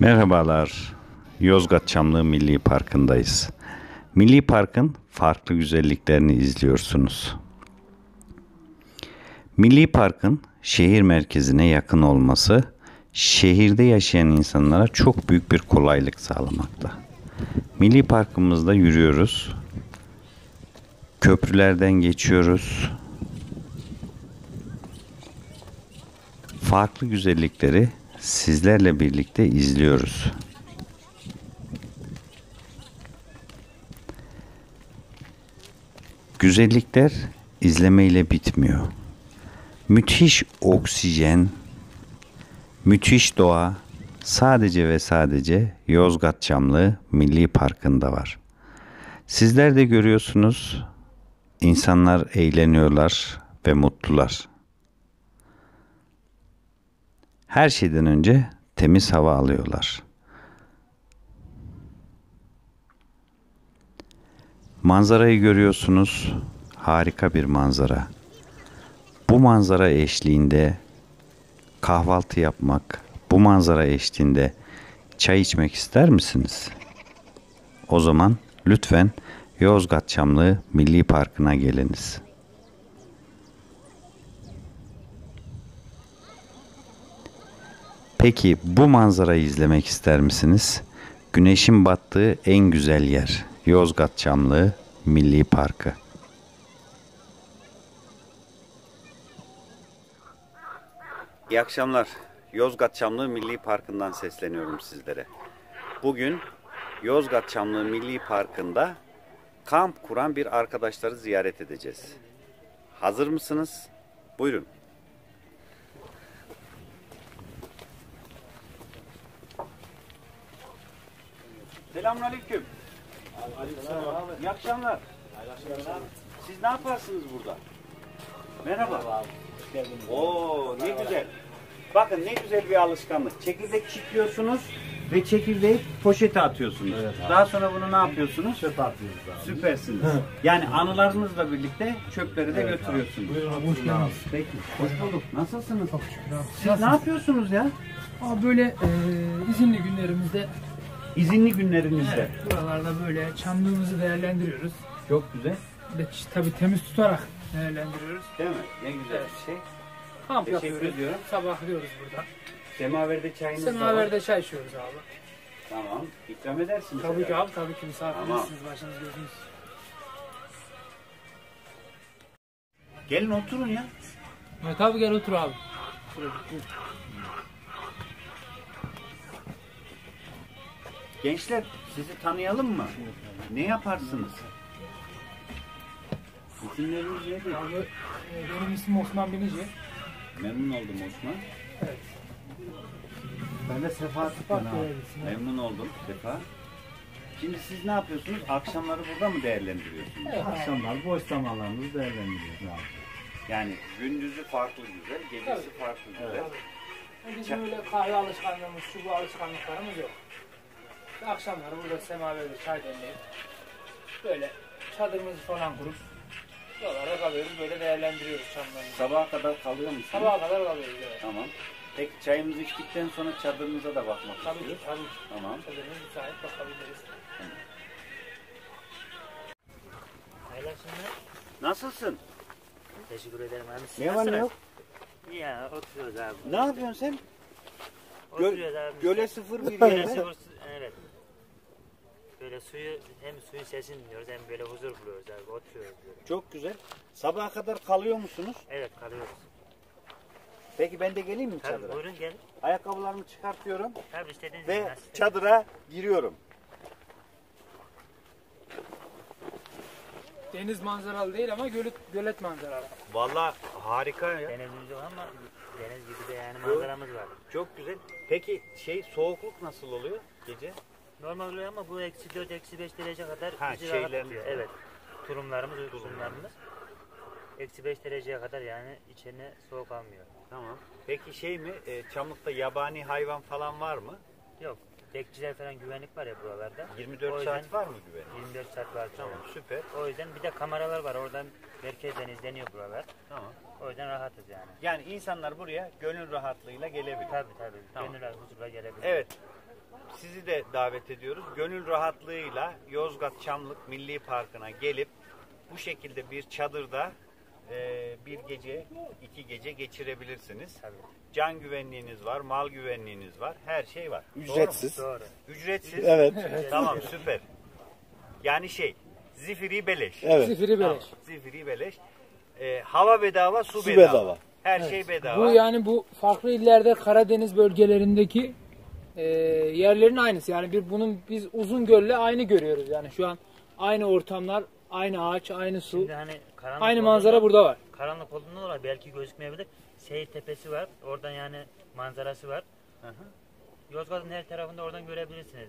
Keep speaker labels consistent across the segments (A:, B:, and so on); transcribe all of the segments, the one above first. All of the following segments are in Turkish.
A: Merhabalar. Yozgat Çamlığı Milli Parkı'ndayız. Milli Park'ın farklı güzelliklerini izliyorsunuz. Milli Park'ın şehir merkezine yakın olması şehirde yaşayan insanlara çok büyük bir kolaylık sağlamakta. Milli Parkımızda yürüyoruz. Köprülerden geçiyoruz. Farklı güzellikleri sizlerle birlikte izliyoruz. Güzellikler izlemeyle bitmiyor. Müthiş oksijen, müthiş doğa sadece ve sadece Yozgat Çamlı Milli Parkı'nda var. Sizler de görüyorsunuz insanlar eğleniyorlar ve mutlular. Her şeyden önce temiz hava alıyorlar. Manzarayı görüyorsunuz. Harika bir manzara. Bu manzara eşliğinde kahvaltı yapmak, bu manzara eşliğinde çay içmek ister misiniz? O zaman lütfen Yozgat Çamlığı Milli Parkı'na geliniz. Peki bu manzarayı izlemek ister misiniz? Güneşin battığı en güzel yer Yozgat Çamlığı Milli Parkı. İyi akşamlar. Yozgat Çamlığı Milli Parkı'ndan sesleniyorum sizlere. Bugün Yozgat Çamlığı Milli Parkı'nda kamp kuran bir arkadaşları ziyaret edeceğiz. Hazır mısınız? Buyurun. Selamünaleyküm. İyi akşamlar. Siz ne yaparsınız burada? Merhaba. Oo ne güzel. Bakın ne güzel bir alışkanlık. Çekirdek çitliyorsunuz ve çekirdeği poşete atıyorsunuz. Daha sonra bunu ne yapıyorsunuz?
B: Çöp atıyoruz abi.
A: Süpersiniz. Yani anılarınızla birlikte çöpleri de götürüyorsunuz.
B: Buyurun abi, hoş geldiniz.
A: Peki. Hoş bulduk. Nasılsınız?
B: Çok şükür abi.
A: Siz ne yapıyorsunuz ya?
B: Abi böyle e, izinli günlerimizde
A: İzinli günlerinizde.
B: buralarda böyle çamlığımızı değerlendiriyoruz.
A: Çok güzel.
B: Ve tabii temiz tutarak değerlendiriyoruz.
A: Değil mi? Ne güzel bir şey.
B: Kamp
A: Teşekkür
B: yapıyoruz.
A: ediyorum.
B: Sabahlıyoruz burada.
A: Semaverde çayınız da var.
B: Semaverde çay içiyoruz abi.
A: Tamam. İkram edersiniz.
B: Tabii ki abi tabii ki misafirsiniz başınız gözünüz.
A: Gelin oturun ya.
B: Evet abi gel otur abi.
A: Gençler sizi tanıyalım mı? Ne yaparsınız? İsimleriniz nedir?
B: Abi e, benim ismim Osman Binici.
A: Memnun oldum Osman.
B: Evet.
C: Ben de Sefa
B: görevlisiyim.
A: Memnun oldum Sefa. Şimdi siz ne yapıyorsunuz? Akşamları burada mı değerlendiriyorsunuz?
B: Evet.
C: Akşamlar boş zamanlarımızı değerlendiriyoruz abi.
A: Yani gündüzü farklı güzel, gecesi
B: Tabii.
A: farklı güzel.
B: Yani Bizim öyle kahve alışkanlığımız, şu bu alışkanlıklarımız yok. Ve Akşamları burada semaverde çay demleyip böyle çadırımızı falan kurup yollarda kalıyoruz, böyle değerlendiriyoruz çamlarımızı.
A: Sabaha kadar kalıyor musunuz?
B: Sabaha kadar kalıyoruz evet.
A: Tamam. Peki çayımızı içtikten sonra çadırınıza da bakmak
B: Tabii ki,
A: istiyoruz.
B: tabii ki.
A: Tamam.
B: Çadırımız müsait bakabiliriz.
D: Paylaşımlar.
A: Nasılsın?
D: Teşekkür ederim abi. Siz
A: Ne var ne
D: nasılsınız?
A: yok?
D: Ya oturuyoruz abi.
A: Ne yapıyorsun sen?
D: Oturuyoruz abi.
A: Göle sıfır bir yerde.
D: sıfır-. Böyle suyu hem suyun sesini dinliyoruz hem böyle huzur buluyoruz abi. Oturuyoruz böyle.
A: Çok güzel. Sabaha kadar kalıyor musunuz?
D: Evet kalıyoruz.
A: Peki ben de geleyim mi
D: Tabii
A: çadıra?
D: buyurun gel.
A: Ayakkabılarımı çıkartıyorum
D: Tabii istediğiniz gibi
A: ve
D: nasıl?
A: çadıra giriyorum.
B: Deniz manzaralı değil ama gölet, gölet manzaralı.
A: Vallahi harika ya.
D: Denizimiz yok ama deniz gibi de yani manzaramız var.
A: Çok güzel. Peki şey soğukluk nasıl oluyor gece?
D: Normal oluyor ama bu eksi 4 eksi 5 derece kadar
A: Ha,
D: bizi rahat
A: şeyler-
D: tutuyor. Evet. Turumlarımız, uyku. Eksi 5 dereceye kadar yani içine soğuk almıyor.
A: Tamam. Peki şey mi? e, Çamlık'ta yabani hayvan falan var mı?
D: Yok. Bekçiler falan güvenlik var ya buralarda.
A: 24
D: O yüzden
A: saat var mı güven?
D: 24 saat var.
A: Tamam süper.
D: O yüzden bir de kameralar var. Oradan merkezden izleniyor buralar.
A: Tamam.
D: O yüzden rahatız yani.
A: Yani insanlar buraya gönül rahatlığıyla gelebilir.
D: Tabii tabii.
A: Tamam.
D: Gönül huzurla gelebilir.
A: Evet. Sizi de davet ediyoruz. Gönül rahatlığıyla Yozgat Çamlık Milli Parkı'na gelip bu şekilde bir çadırda e, bir gece, iki gece geçirebilirsiniz. Can güvenliğiniz var, mal güvenliğiniz var, her şey var.
C: Ücretsiz.
D: Doğru.
A: Ücretsiz.
C: Evet.
A: Tamam süper. Yani şey, zifiri beleş.
C: Evet.
B: Zifiri
A: Tamam,
B: beleş.
A: zifiri beleş. E, hava bedava, su,
C: Su
A: bedava.
C: bedava.
A: Her şey bedava.
B: Bu yani bu farklı illerde Karadeniz bölgelerindeki e, yerlerin aynısı. Yani bir bunun biz uzun gölle aynı görüyoruz. Yani şu an aynı ortamlar, aynı ağaç, aynı su,
D: Şimdi hani karanlık
B: aynı
D: olduğunda-
B: manzara burada var.
D: Karanlık olduğunda dolayı belki gözükmeyebilir. Seyir tepesi var. Oradan yani manzarası var.
A: Hı hı.
D: Yozgat'ın her tarafında oradan görebilirsiniz.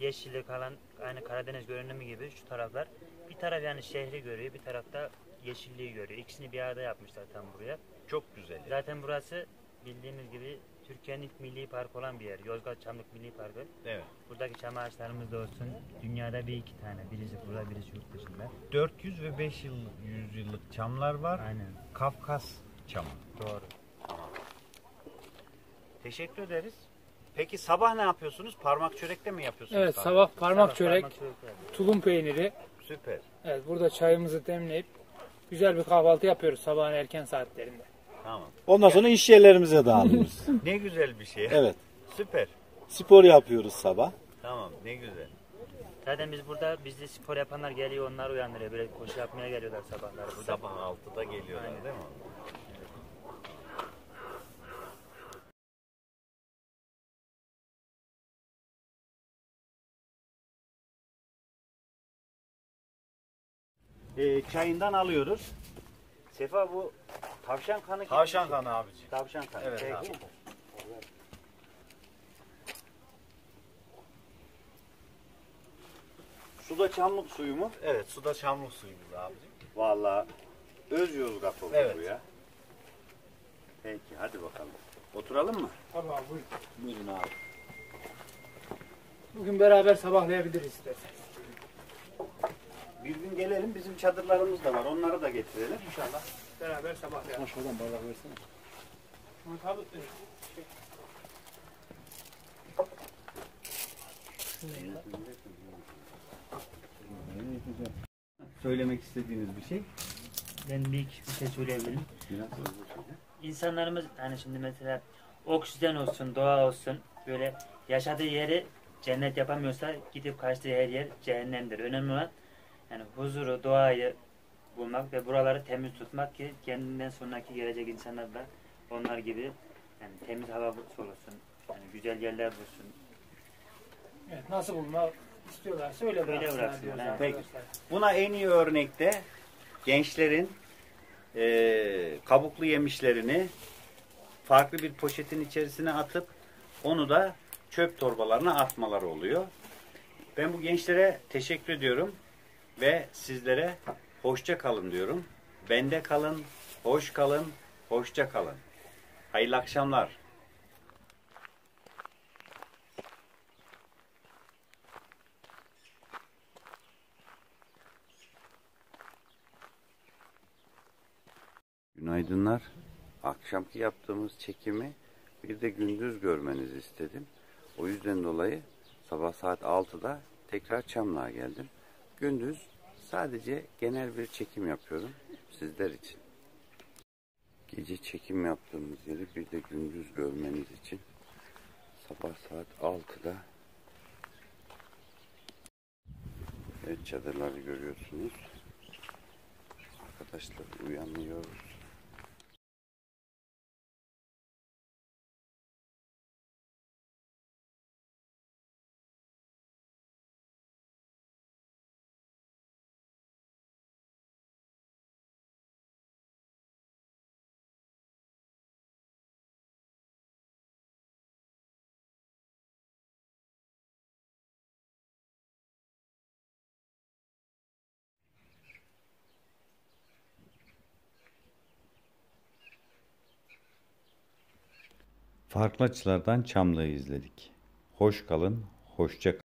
D: Yeşillik kalan aynı Karadeniz görünümü gibi şu taraflar. Bir taraf yani şehri görüyor, bir tarafta yeşilliği görüyor. İkisini bir arada yapmışlar tam buraya.
A: Çok güzel.
D: Zaten burası bildiğimiz gibi Türkiye'nin ilk milli park olan bir yer. Yozgat Çamlık Milli Parkı.
A: Evet.
D: Buradaki çam ağaçlarımız da olsun. Dünyada bir iki tane. Birisi burada, birisi yurt dışında.
A: 400 ve 5 yıl, yüzyıllık çamlar var.
D: Aynen.
A: Kafkas çamı.
D: Doğru.
A: Teşekkür ederiz. Peki sabah ne yapıyorsunuz? Parmak çörekte mi yapıyorsunuz?
B: Evet, sabah parmak çörek,
D: Parmak çörek yapıyoruz.
B: tulum peyniri.
A: Süper.
B: Evet, burada çayımızı demleyip güzel bir kahvaltı yapıyoruz sabahın erken saatlerinde.
A: Tamam.
C: Ondan sonra iş yerlerimize dağılıyoruz.
A: Ne güzel bir şey.
C: evet.
A: Süper.
C: Spor yapıyoruz sabah.
A: Tamam ne güzel.
D: Zaten biz burada bizde spor yapanlar geliyor onlar uyandırıyor. Böyle koşu yapmaya geliyorlar sabahları burada.
A: Sabah 6'da geliyorlar
D: Aynen.
A: değil mi? Ee, çayından alıyoruz. Sefa bu tavşan kanı
E: Tavşan
A: şey.
E: kanı abici.
A: Tavşan kanı.
E: Evet
A: Peki.
E: abi.
A: Suda çamlık suyu mu?
E: Evet suda çamlık suyumuz abici.
A: Vallahi öz Yozgat oldu
E: Evet.
A: bu ya. Peki hadi bakalım. Oturalım mı?
B: Tabii abi buyurun.
A: Buyurun abi.
B: Bugün beraber sabahlayabiliriz istersen.
A: Bir gün gelelim bizim çadırlarımız da var. Onları da getirelim.
B: İnşallah beraber sabahlayalım.
C: Şuradan bardak versene.
A: Söylemek istediğiniz bir şey?
D: Ben bir bir şey söyleyebilirim. İnsanlarımız hani şimdi mesela oksijen olsun, doğa olsun böyle yaşadığı yeri cennet yapamıyorsa gidip kaçtığı her yer cehennemdir. Önemli olan yani huzuru, doğayı bulmak ve buraları temiz tutmak ki kendinden sonraki gelecek insanlar da onlar gibi yani temiz hava solusun, yani güzel yerler bulsun.
B: Evet, nasıl bulmak istiyorlarsa öyle
D: Öyle bıraksınlar
B: diyoruz
D: aynen.
B: arkadaşlar.
A: Buna en iyi örnekte gençlerin eee, kabuklu yemişlerini farklı bir poşetin içerisine atıp onu da çöp torbalarına atmaları oluyor. Ben bu gençlere teşekkür ediyorum ve sizlere hoşça kalın diyorum. Bende kalın, hoş kalın, hoşça kalın. Hayırlı akşamlar. Günaydınlar. Akşamki yaptığımız çekimi bir de gündüz görmenizi istedim. O yüzden dolayı sabah saat 6'da tekrar Çamlığa geldim. Gündüz sadece genel bir çekim yapıyorum sizler için. Gece çekim yaptığımız yeri bir de gündüz görmeniz için sabah saat 6'da Evet çadırları görüyorsunuz. Arkadaşlar uyanıyor. Farklı açılardan Çamlı'yı izledik. Hoş kalın, hoşça kalın.